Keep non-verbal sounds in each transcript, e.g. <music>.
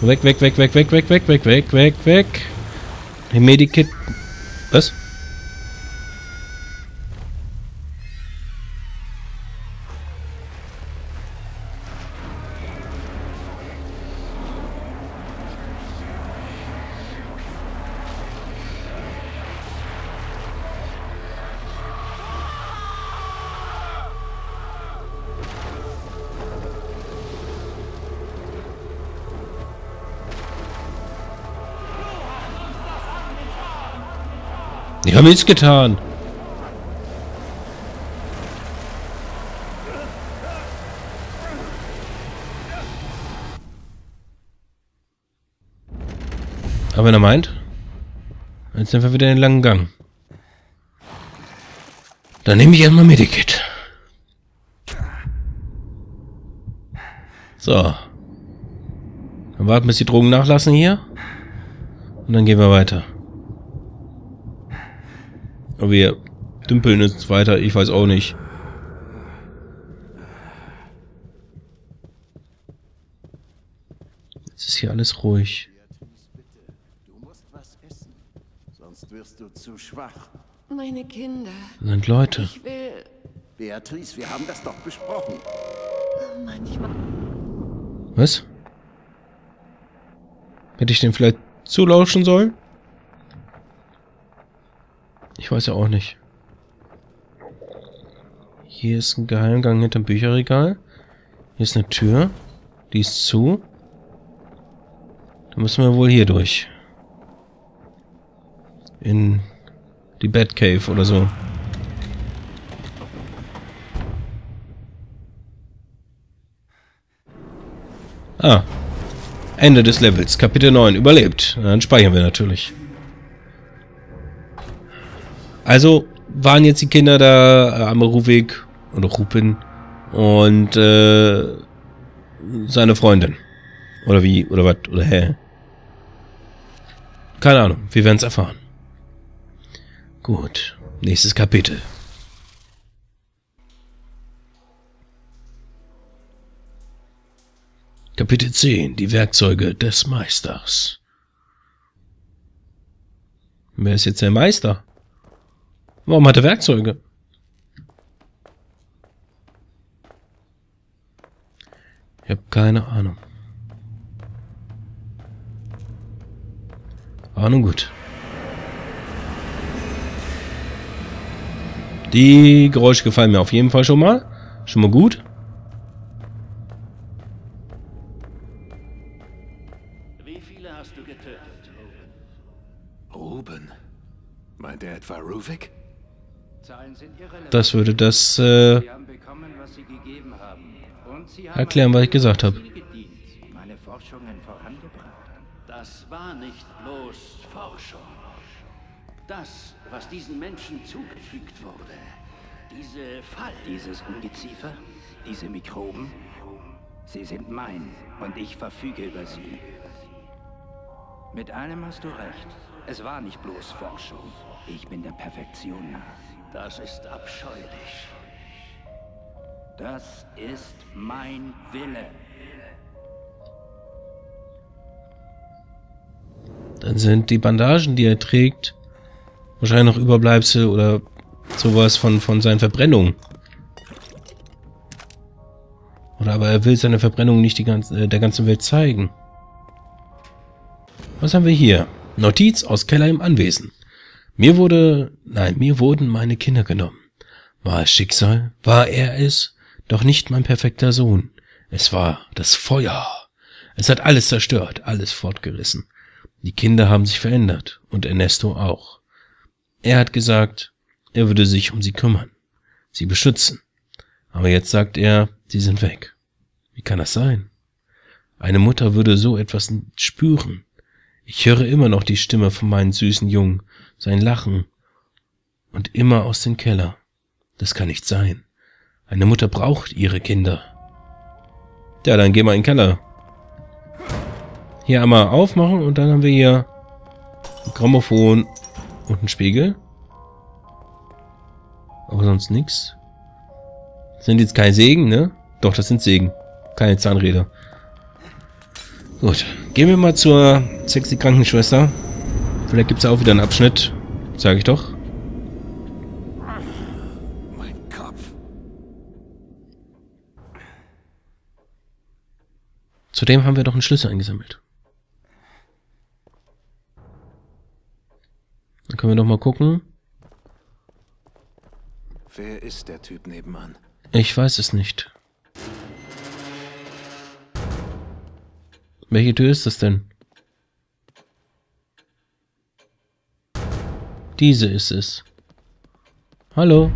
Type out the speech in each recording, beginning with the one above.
Weg, weg, weg, weg, weg, weg, weg, weg, weg, weg, weg. Medikit. Was? Die haben nichts getan. Aber wenn er meint, jetzt sind wir wieder in den langen Gang. Dann nehme ich erstmal Medikit. So. Dann warten, bis die Drogen nachlassen hier. Und dann gehen wir weiter. Aber wir dümpeln jetzt weiter, ich weiß auch nicht. Jetzt ist hier alles ruhig. Du musst was essen, sonst wirst du zu schwach. Meine Kinder. Das sind Leute. Ich will Beatrice, wir haben das doch besprochen. manchmal. Was? Hätte ich dem vielleicht zulauschen sollen? Ich weiß ja auch nicht. Hier ist ein Geheimgang hinterm Bücherregal. Hier ist eine Tür. Die ist zu. Da müssen wir wohl hier durch. In die Batcave oder so. Ah. Ende des Levels. Kapitel 9. Überlebt. Dann speichern wir natürlich. Also waren jetzt die Kinder da, äh, Arme Ruvik oder Rupin und äh, seine Freundin. Oder wie, oder was, oder hä? Keine Ahnung, wir werden es erfahren. Gut, nächstes Kapitel. Kapitel 10, die Werkzeuge des Meisters. Wer ist jetzt der Meister? Warum hat er Werkzeuge? Ich habe keine Ahnung. Ahnung gut. Die Geräusche gefallen mir auf jeden Fall schon mal. Schon mal gut. Wie viele hast du getötet, Ruben? Ruben? Meint er etwa Ruvik? Das würde das äh, erklären, was ich gesagt habe. Das war nicht bloß Forschung. Das, was diesen Menschen zugefügt wurde, diese Fall, Dieses Ungeziefer, diese Mikroben, sie sind mein und ich verfüge über sie. Mit einem hast du recht. Es war nicht bloß Forschung. Ich bin der Perfektion nah. Das ist abscheulich. Das ist mein Wille. Dann sind die Bandagen, die er trägt, wahrscheinlich noch Überbleibsel oder sowas von, von seinen Verbrennungen. Oder aber er will seine Verbrennung nicht die ganze, äh, der ganzen Welt zeigen. Was haben wir hier? Notiz aus Keller im Anwesen. Mir wurde, nein, mir wurden meine Kinder genommen. War es Schicksal? War er es? Doch nicht mein perfekter Sohn. Es war das Feuer. Es hat alles zerstört, alles fortgerissen. Die Kinder haben sich verändert und Ernesto auch. Er hat gesagt, er würde sich um sie kümmern, sie beschützen. Aber jetzt sagt er, sie sind weg. Wie kann das sein? Eine Mutter würde so etwas spüren. Ich höre immer noch die Stimme von meinen süßen Jungen, sein Lachen. Und immer aus dem Keller. Das kann nicht sein. Eine Mutter braucht ihre Kinder. Ja, dann gehen wir in den Keller. Hier einmal aufmachen und dann haben wir hier ein Grammophon und einen Spiegel. Aber sonst nichts. Sind jetzt keine Sägen, ne? Doch, das sind Sägen. Keine Zahnräder. Gut, gehen wir mal zur sexy Krankenschwester. Vielleicht gibt's ja auch wieder einen Abschnitt. Sag ich doch. Mein Kopf. Zudem haben wir doch einen Schlüssel eingesammelt. Dann können wir doch mal gucken. Wer ist der Typ nebenan? Ich weiß es nicht. Welche Tür ist das denn? Diese ist es. Hallo?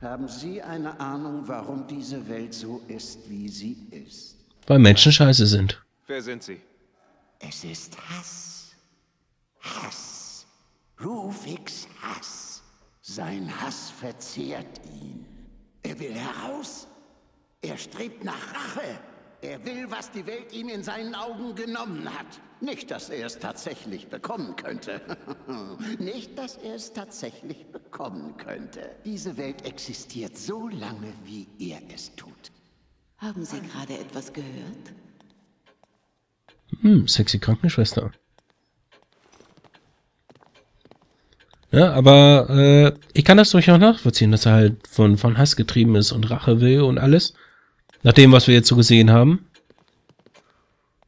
Haben Sie eine Ahnung, warum diese Welt so ist, wie sie ist? Weil Menschen scheiße sind. Wer sind Sie? Es ist Hass. Hass. Rufiks Hass. Sein Hass verzehrt ihn. Er will heraus. Er strebt nach Rache. Er will, was die Welt ihm in seinen Augen genommen hat. Nicht, dass er es tatsächlich bekommen könnte. <laughs> Nicht, dass er es tatsächlich bekommen könnte. Diese Welt existiert so lange, wie er es tut. Haben Sie gerade etwas gehört? Hm, sexy Krankenschwester. Ja, aber äh, ich kann das durchaus nachvollziehen, dass er halt von, von Hass getrieben ist und Rache will und alles. Nach dem, was wir jetzt so gesehen haben.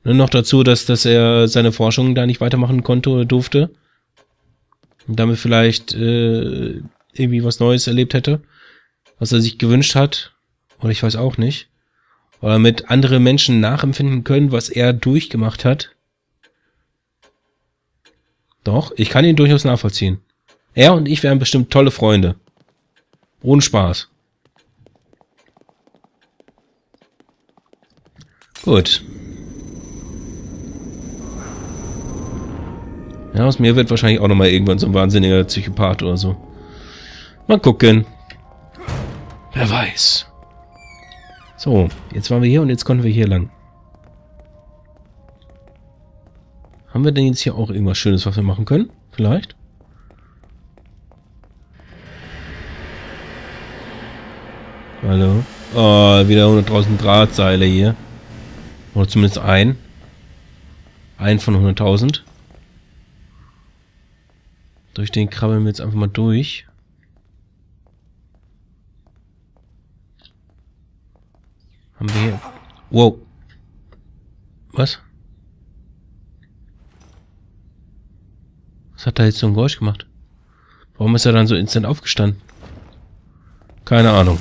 Und noch dazu, dass, dass er seine Forschung da nicht weitermachen konnte oder durfte. Und damit vielleicht äh, irgendwie was Neues erlebt hätte. Was er sich gewünscht hat. Oder ich weiß auch nicht. Oder mit andere Menschen nachempfinden können, was er durchgemacht hat. Doch, ich kann ihn durchaus nachvollziehen. Er und ich wären bestimmt tolle Freunde. Ohne Spaß. Gut. Ja, aus mir wird wahrscheinlich auch nochmal irgendwann so ein wahnsinniger Psychopath oder so. Mal gucken. Wer weiß. So, jetzt waren wir hier und jetzt konnten wir hier lang. Haben wir denn jetzt hier auch irgendwas Schönes, was wir machen können? Vielleicht? Hallo? Oh, wieder 100.000 Drahtseile hier. Oder zumindest ein. Ein von 100.000. Durch den krabbeln wir jetzt einfach mal durch. Haben wir hier... Wow. Was? Was hat da jetzt so ein Geräusch gemacht? Warum ist er dann so instant aufgestanden? Keine Ahnung.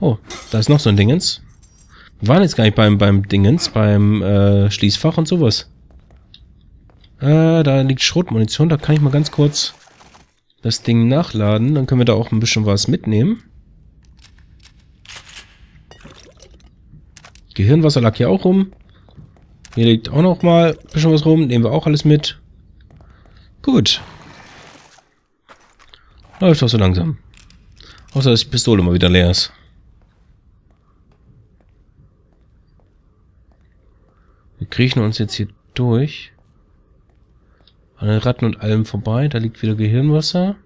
Oh, da ist noch so ein Dingens. Wir waren jetzt gar nicht beim, beim Dingens, beim äh, Schließfach und sowas. Äh, da liegt Schrotmunition, da kann ich mal ganz kurz das Ding nachladen. Dann können wir da auch ein bisschen was mitnehmen. Gehirnwasser lag hier auch rum. Hier liegt auch noch mal ein bisschen was rum. Nehmen wir auch alles mit. Gut. Läuft doch so langsam. Außer, dass die Pistole mal wieder leer ist. Wir kriechen uns jetzt hier durch. An den Ratten und allem vorbei. Da liegt wieder Gehirnwasser.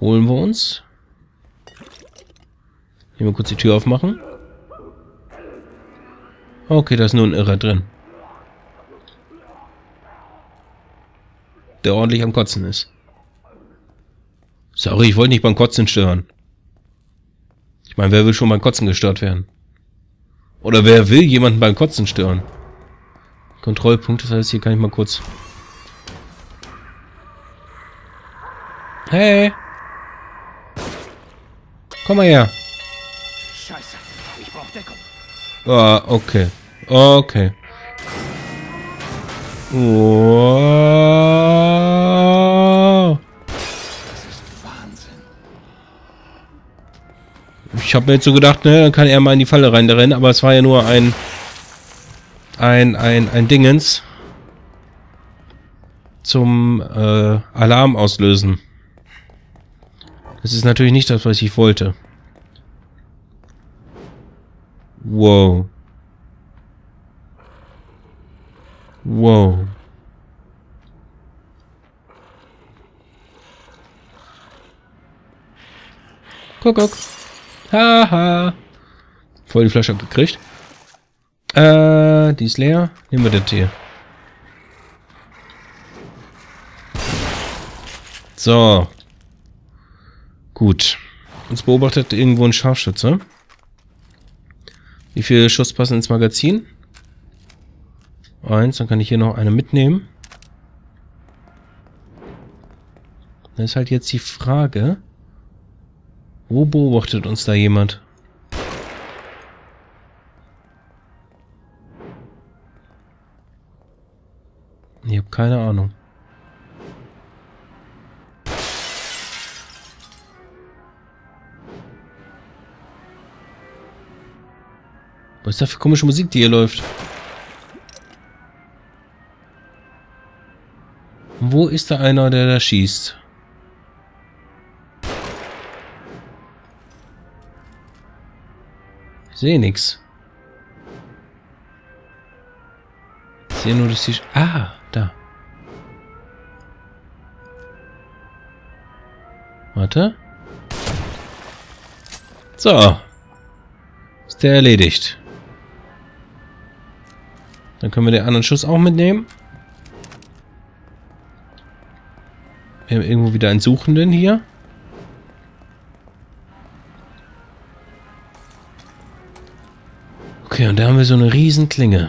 Holen wir uns. Hier mal kurz die Tür aufmachen. Okay, da ist nur ein Irrer drin. Der ordentlich am Kotzen ist. Sorry, ich wollte nicht beim Kotzen stören. Ich meine, wer will schon beim Kotzen gestört werden? Oder wer will jemanden beim Kotzen stören? Kontrollpunkt, das heißt, hier kann ich mal kurz... Hey! Komm mal her. Scheiße, ich brauch Deckung. Ah, okay. Okay. Wow. Ich habe mir jetzt so gedacht, ne, dann kann er mal in die Falle reinrennen, aber es war ja nur ein ein ein ein Dingens zum äh, Alarm auslösen. Das ist natürlich nicht das, was ich wollte. Wow. Wow. Guck, guck. Haha. Voll die Flasche abgekriegt. Äh, die ist leer. Nehmen wir das hier. So. Gut. Uns beobachtet irgendwo ein Scharfschütze. Wie viele Schuss passen ins Magazin? Eins, dann kann ich hier noch eine mitnehmen. Das ist halt jetzt die Frage, wo beobachtet uns da jemand? Ich habe keine Ahnung. Was ist da für komische Musik, die hier läuft? Wo ist da einer, der da schießt? Sehe nichts. Ich sehe nur, dass die... Ah, da. Warte. So. Ist der erledigt. Dann können wir den anderen Schuss auch mitnehmen. Wir haben irgendwo wieder einen Suchenden hier. Okay, und da haben wir so eine riesen Klinge.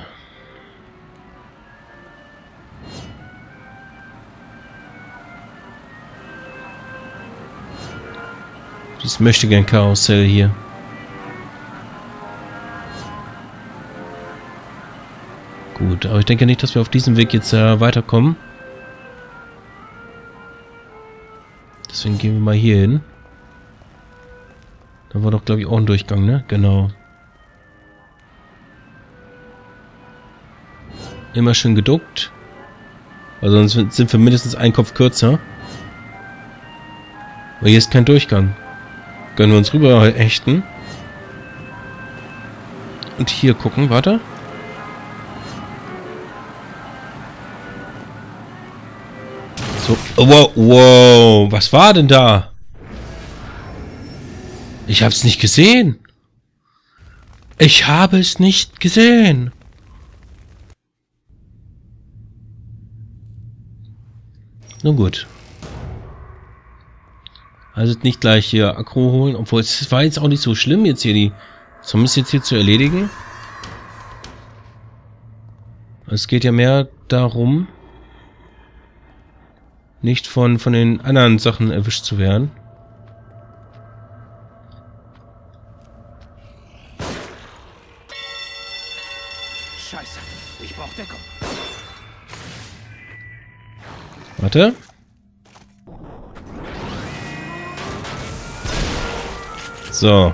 Dies möchte gern Karussell hier. Gut, aber ich denke nicht, dass wir auf diesem Weg jetzt äh, weiterkommen. Deswegen gehen wir mal hier hin. Da war doch, glaube ich, auch ein Durchgang, ne? Genau. Immer schön geduckt. Also sonst sind wir mindestens einen Kopf kürzer. Aber hier ist kein Durchgang. Können wir uns rüber hechten. Und hier gucken, warte. So, oh, wow, wow, was war denn da? Ich hab's nicht gesehen. Ich habe es nicht gesehen. Nun gut. Also nicht gleich hier Akku holen, obwohl es war jetzt auch nicht so schlimm, jetzt hier die Zombies jetzt hier zu erledigen. Es geht ja mehr darum, nicht von, von den anderen Sachen erwischt zu werden. Scheiße, ich brauch Deckung. Warte. So.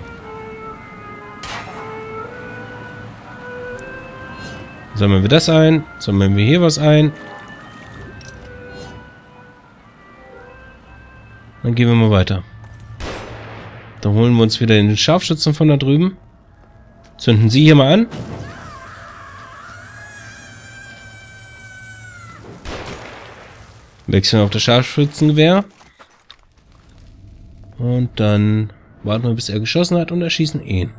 Sammeln wir das ein. Sammeln wir hier was ein. Dann gehen wir mal weiter. Dann holen wir uns wieder den Scharfschützen von da drüben. Zünden Sie hier mal an. Wechseln auf das Scharfschützengewehr. Und dann warten wir, bis er geschossen hat und erschießen ihn.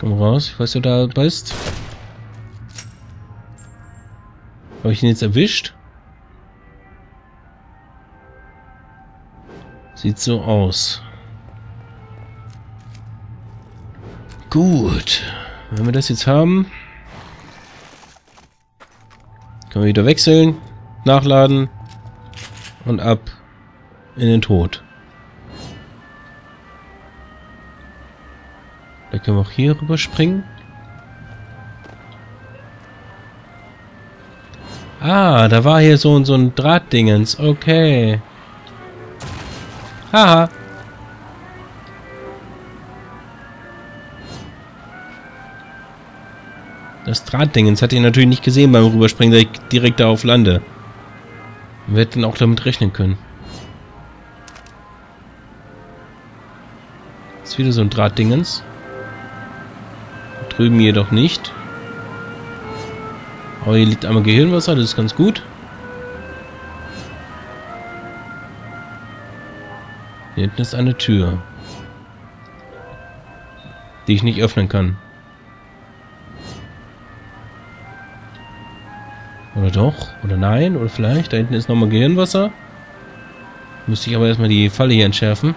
Komm raus, ich weiß, du da bist. Habe ich ihn jetzt erwischt? Sieht so aus. Gut. Wenn wir das jetzt haben, können wir wieder wechseln, nachladen und ab in den Tod. Da können wir auch hier rüber springen. Ah, da war hier so, so ein Drahtdingens. Okay. Haha. Das Drahtdingens hatte ich natürlich nicht gesehen beim Rüberspringen, da ich direkt da auf lande. Wir hätten auch damit rechnen können. Ist wieder so ein Drahtdingens. Drüben jedoch nicht. Aber hier liegt einmal Gehirnwasser, das ist ganz gut. Hier hinten ist eine Tür. Die ich nicht öffnen kann. Oder doch? Oder nein? Oder vielleicht? Da hinten ist nochmal Gehirnwasser. Müsste ich aber erstmal die Falle hier entschärfen.